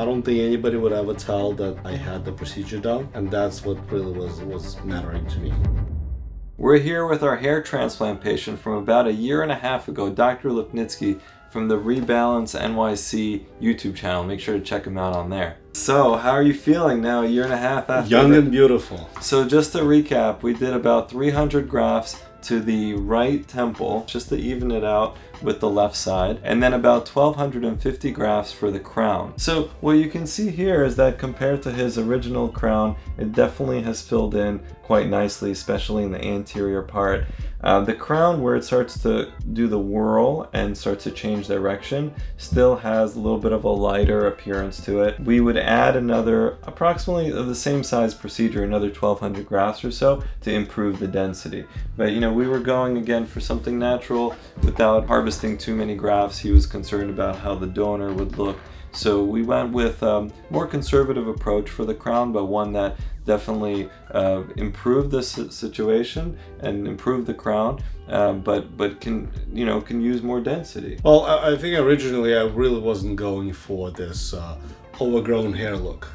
I don't think anybody would ever tell that I had the procedure done, and that's what really was was mattering to me. We're here with our hair transplant patient from about a year and a half ago, Dr. Lipnitsky from the Rebalance NYC YouTube channel. Make sure to check him out on there. So, how are you feeling now, a year and a half after? Young and beautiful. So, just to recap, we did about 300 grafts to the right temple just to even it out with the left side and then about 1250 grafts for the crown. So what you can see here is that compared to his original crown it definitely has filled in quite nicely especially in the anterior part. Uh, the crown where it starts to do the whirl and starts to change direction still has a little bit of a lighter appearance to it. We would add another approximately of the same size procedure, another 1200 grafts or so to improve the density. But you know, we were going again for something natural without harvesting too many grafts. He was concerned about how the donor would look. So we went with a um, more conservative approach for the crown, but one that definitely uh, improved the situation and improved the crown, uh, but but can you know can use more density. Well, I, I think originally I really wasn't going for this uh, overgrown hair look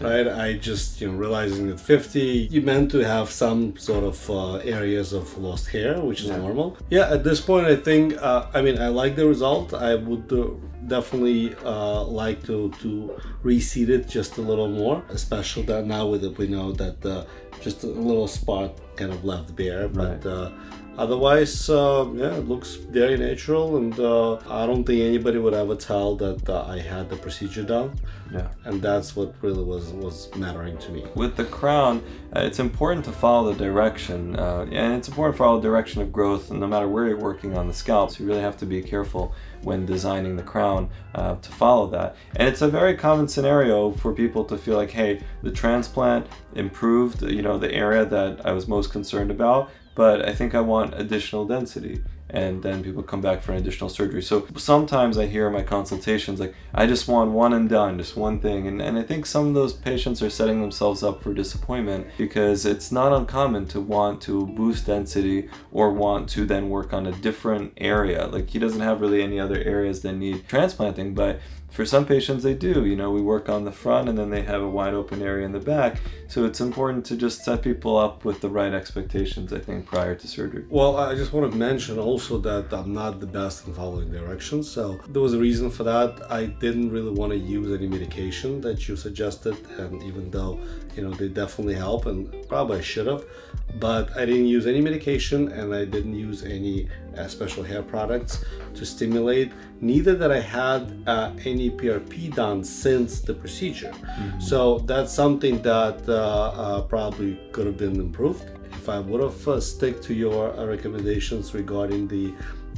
right? I just, you know, realizing at 50, you meant to have some sort of uh, areas of lost hair, which is yeah. normal. Yeah, at this point, I think, uh, I mean, I like the result. I would uh, definitely uh, like to, to reseed it just a little more, especially that now with it, we know that uh, just a little spot kind of left bare, but right. Uh, Otherwise, uh, yeah, it looks very natural, and uh, I don't think anybody would ever tell that I had the procedure done. Yeah, and that's what really was was mattering to me. With the crown, it's important to follow the direction, uh, and it's important to follow the direction of growth, and no matter where you're working on the scalp. So you really have to be careful when designing the crown uh, to follow that. And it's a very common scenario for people to feel like, hey, the transplant improved, you know, the area that I was most concerned about but I think I want additional density and then people come back for an additional surgery. So sometimes I hear in my consultations like, I just want one and done, just one thing. And, and I think some of those patients are setting themselves up for disappointment because it's not uncommon to want to boost density or want to then work on a different area. Like he doesn't have really any other areas that need transplanting, but for some patients they do you know we work on the front and then they have a wide open area in the back so it's important to just set people up with the right expectations i think prior to surgery well i just want to mention also that i'm not the best in following directions so there was a reason for that i didn't really want to use any medication that you suggested and even though you know they definitely help and probably i should have but i didn't use any medication and i didn't use any uh, special hair products to stimulate neither that i had uh, any any PRP done since the procedure. Mm-hmm. So that's something that uh, uh, probably could have been improved. I would have uh, stick to your uh, recommendations regarding the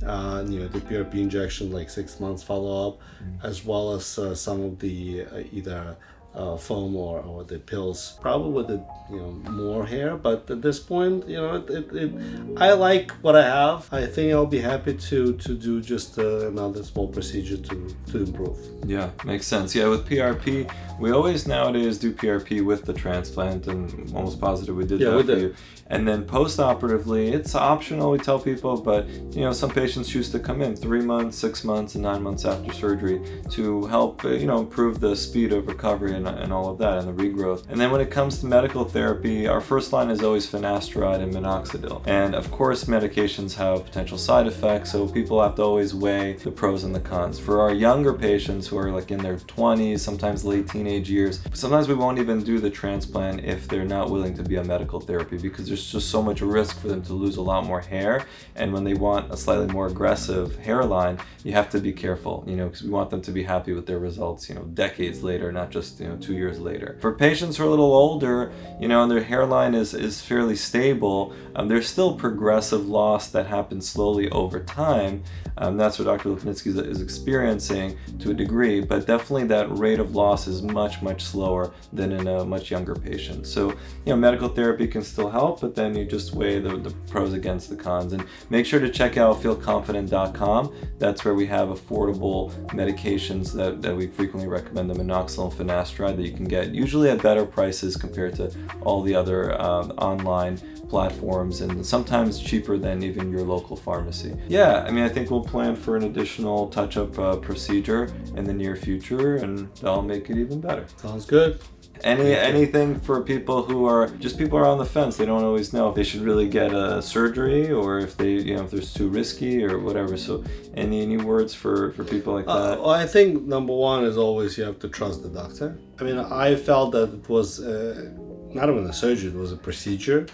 uh, you know the PRP injection, like six months follow up, mm-hmm. as well as uh, some of the either uh, foam or, or the pills probably with the you know more hair but at this point you know it, it, it, i like what i have. I think i'll be happy to to do just uh, another small procedure to to improve. Yeah makes sense. Yeah with prp we always nowadays do prp with the transplant and almost positive we did yeah, that we for you. And then post-operatively it's optional we tell people but you know some patients choose to come in three months six months and nine months after surgery to help you know improve the speed of recovery and, and all of that and the regrowth. And then when it comes to medical therapy, our first line is always finasteride and minoxidil. And of course, medications have potential side effects, so people have to always weigh the pros and the cons. For our younger patients who are like in their 20s, sometimes late teenage years, sometimes we won't even do the transplant if they're not willing to be on medical therapy because there's just so much risk for them to lose a lot more hair. And when they want a slightly more aggressive hairline, you have to be careful, you know, because we want them to be happy with their results, you know, decades later, not just, you know, know, two years later. For patients who are a little older, you know, and their hairline is, is fairly stable, um, there's still progressive loss that happens slowly over time. Um, that's what Dr. Lipnitsky is experiencing to a degree, but definitely that rate of loss is much, much slower than in a much younger patient. So, you know, medical therapy can still help, but then you just weigh the, the pros against the cons. And make sure to check out feelconfident.com. That's where we have affordable medications that, that we frequently recommend, the minoxidil and finasteride that you can get usually at better prices compared to all the other uh, online platforms and sometimes cheaper than even your local pharmacy. Yeah, I mean, I think we'll plan for an additional touch up uh, procedure in the near future and that'll make it even better. Sounds good. Any anything for people who are just people are on the fence. They don't always know if they should really get a surgery or if they you know if there's too risky or whatever. So any any words for for people like uh, that? Uh, well, I think number one is always you have to trust the doctor. I mean, I felt that it was uh, not even a surgery; it was a procedure.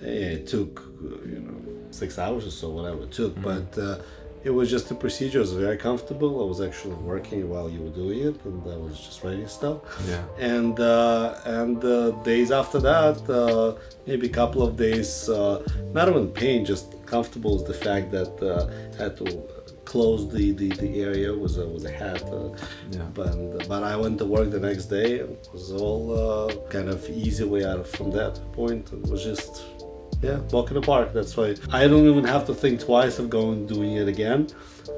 It took you know six hours or so, whatever it took, mm-hmm. but uh, it was just a procedure. It was very comfortable. I was actually working while you were doing it, and I was just writing stuff. Yeah. And uh, and uh, days after that, uh, maybe a couple of days, uh, not even pain, just comfortable is the fact that uh, I had to close the, the, the area with a with a hat. Uh, yeah. But but I went to work the next day. It was all kind of easy way out from that point. It was just yeah, walk in the park. That's why I don't even have to think twice of going doing it again.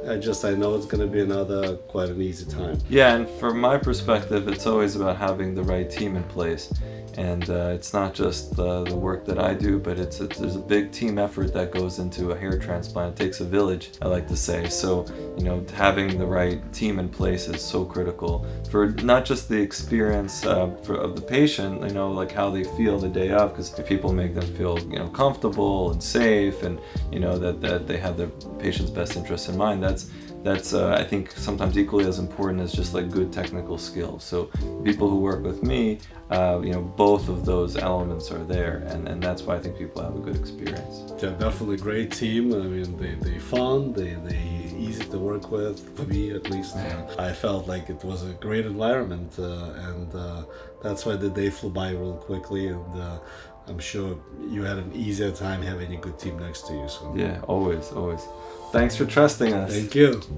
I just I know it's going to be another quite an easy time. Yeah, and from my perspective, it's always about having the right team in place and uh, it's not just the, the work that I do, but it's, there's a big team effort that goes into a hair transplant. It takes a village, I like to say. So you know, having the right team in place is so critical for not just the experience uh, for, of the patient, you know, like how they feel the day of, because if people make them feel you know comfortable and safe, and you know that that they have their patient's best interest in mind, that's that's uh, I think sometimes equally as important as just like good technical skills. So people who work with me, uh, you know, both of those elements are there, and, and that's why I think people have a good experience. Yeah, definitely great team. I mean, they they fun, they they easy to work with. For me, at least, I felt like it was a great environment, uh, and uh, that's why the day flew by real quickly and. Uh, I'm sure you had an easier time having a good team next to you. So yeah, always, always. Thanks for trusting us. Thank you.